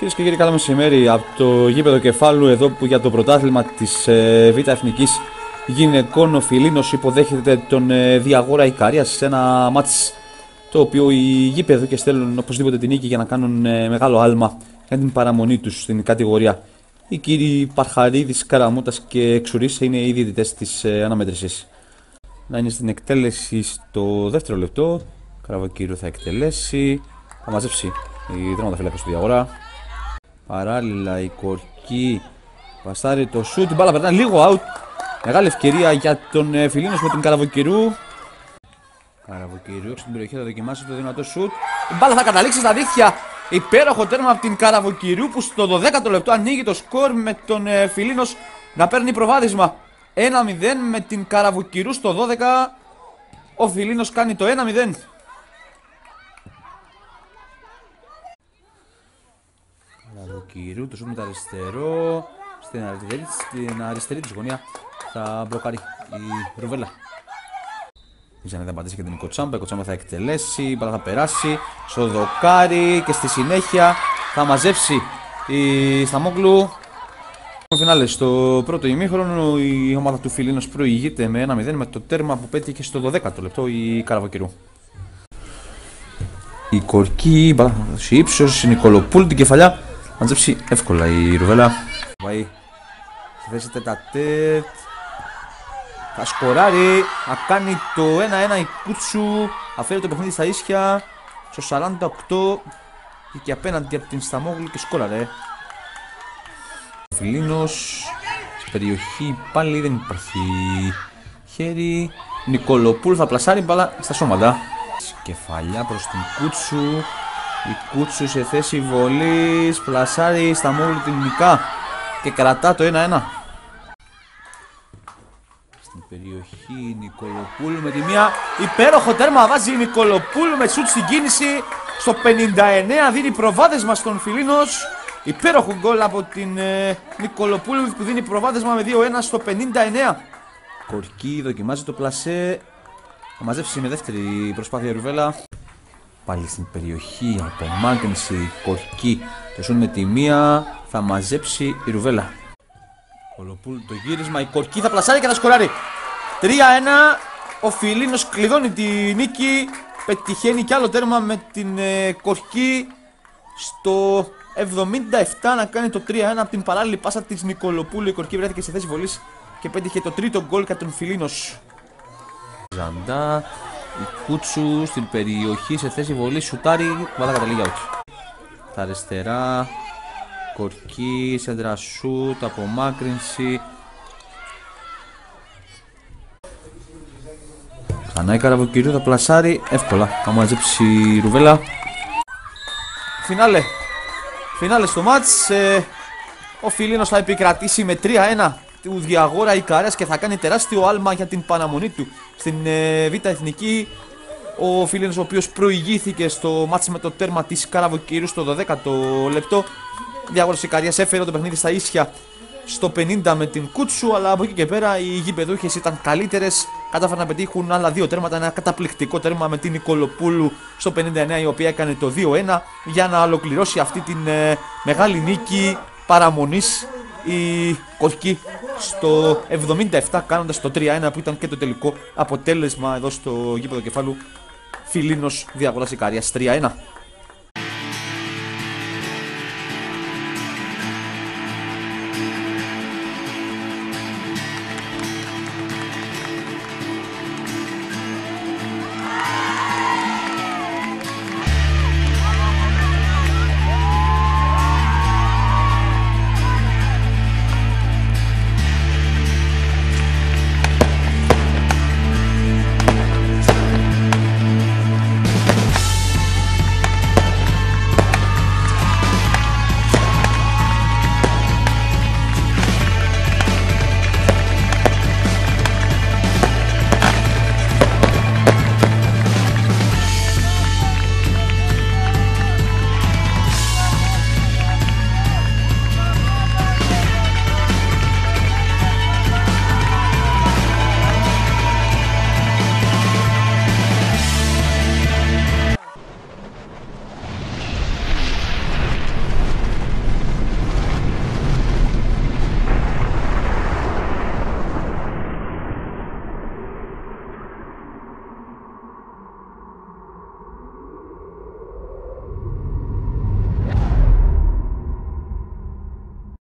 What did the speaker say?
Κυρίες και κύριοι, καλό μεσημέρι από το γήπεδο κεφάλου εδώ που για το πρωτάθλημα της ε, Β' Εθνικής Γυναικών ο Φιλίνος υποδέχεται τον ε, Διαγόρα Ικαρία σε ένα μάτς το οποίο οι γήπεδο και στέλνουν οπωσδήποτε την νίκη για να κάνουν ε, μεγάλο άλμα για την παραμονή τους στην κατηγορία. Οι κύριοι Παρχαρίδης, Καραμούτας και Ξουρή είναι οι διαιτητές της ε, αναμέτρησης. Να είναι στην εκτέλεση στο δεύτερο λεπτό. Καραβοκύριο θα εκτελέσει. Θα μαζέψει η δράματα φυλάκα του Διαγόρα. Παράλληλα η Κορκή βαστάρει το σουτ. Την μπάλα περνάει λίγο out. Μεγάλη ευκαιρία για τον ε, Φιλίνος με την Καραβοκυρού. Καραβοκυρού στην περιοχή θα δοκιμάσει το δυνατό σουτ. Η μπάλα θα καταλήξει στα δίχτυα. Υπέροχο τέρμα από την Καραβοκυρού που στο 12ο λεπτό ανοίγει το σκορ με τον ε, Φιλίνος να παίρνει προβάδισμα. 1-0 με την Καραβοκυρού στο 12. Ο Φιλίνος κάνει το 1-0. Καραβοκυρού, το σουτ με το αριστερό. Στην αριστερή, στην αριστερή της γωνία θα μπλοκάρει η Ρουβέλα. Δεν θα απαντήσει και την Κοτσάμπα. Η Κοτσάμπα θα εκτελέσει, η μπαλά θα περάσει στο δοκάρι και στη συνέχεια θα μαζέψει η Σταμόγλου. Στο φινάλε, στο πρώτο ημίχρονο η ομάδα του Φιλίνος προηγείται με 1-0 με το τέρμα που πέτυχε στο 12ο λεπτό η Καραβοκυρού. Η Κορκή, η μπαλά θα ύψος, η Νικολοπούλ την κεφαλιά. Μαζέψει εύκολα η Ρουβέλα. Πάει στη θέση τετατέτ. Θα σκοράρει. Θα κάνει το 1-1 η Κούτσου. Αφαίρει το παιχνίδι στα ίσια. Στο 48. Και απέναντι από την Σταμόγλου και σκόραρε. Ο Φιλίνος. Στην περιοχή πάλι δεν υπάρχει χέρι. Νικολοπούλ θα πλασάρει μπάλα στα σώματα. Κεφαλιά προς την Κούτσου. Η Κούτσου σε θέση βολής. Πλασάρει στα μόλι την Νικά. Και κρατά το 1-1 στην περιοχή Νικολοπούλου με τη μία υπέροχο τέρμα βάζει Νικολοπούλου με σουτ στην κίνηση στο 59 δίνει προβάδεσμα στον Φιλίνος υπέροχο γκολ από την ε, Νικολοπούλου που δίνει προβάδεσμα με 2-1 στο 59 Κορκί δοκιμάζει το πλασέ θα μαζέψει με δεύτερη προσπάθεια Ρουβέλα πάλι στην περιοχή απομάκρυνση Κορκί το σουτ με τη μία θα μαζέψει η Ρουβέλα Κολοπούλ το γύρισμα, η Κορκή θα πλασάρει και θα σκοράρει. 3-1, ο Φιλίνος κλειδώνει τη νίκη, πετυχαίνει κι άλλο τέρμα με την ε, Κορκή στο 77 να κάνει το 3-1 από την παράλληλη πάσα της Νικολοπούλου. Η Κορκή βρέθηκε σε θέση βολής και πέτυχε το τρίτο γκολ κατά τον Φιλίνος. Ζαντά, η Κούτσου στην περιοχή σε θέση βολής, σουτάρει, βάλα καταλήγει out. Τα αριστερά, Κορκή, σέντρα σούτ, απομάκρυνση. Ξανά η Καραβοκυρίου θα πλασάρει εύκολα. Θα μαζέψει η Ρουβέλα. Φινάλε. Φινάλε στο μάτς. Ε, ο Φιλίνος θα επικρατήσει με 3-1 του Διαγόρα Ικαρέας και θα κάνει τεράστιο άλμα για την παναμονή του στην ε, Β' Εθνική. Ο Φιλίνος ο οποίος προηγήθηκε στο μάτς με το τέρμα της Καραβοκυρίου στο 12ο λεπτό Διάγωρο Ικαρία έφερε το παιχνίδι στα ίσια στο 50 με την Κούτσου, αλλά από εκεί και πέρα οι γηπεδούχες ήταν καλύτερες. Κατάφεραν να πετύχουν άλλα δύο τέρματα. Ένα καταπληκτικό τέρμα με την Νικολοπούλου στο 59, η οποία έκανε το 2-1 για να ολοκληρώσει αυτή την ε, μεγάλη νίκη παραμονής η Κορκή στο 77 κάνοντας το 3-1 που ήταν και το τελικό αποτέλεσμα εδώ στο γήπεδο κεφάλου Φιλίνος Διαγοράς Ικαρίας 3-1.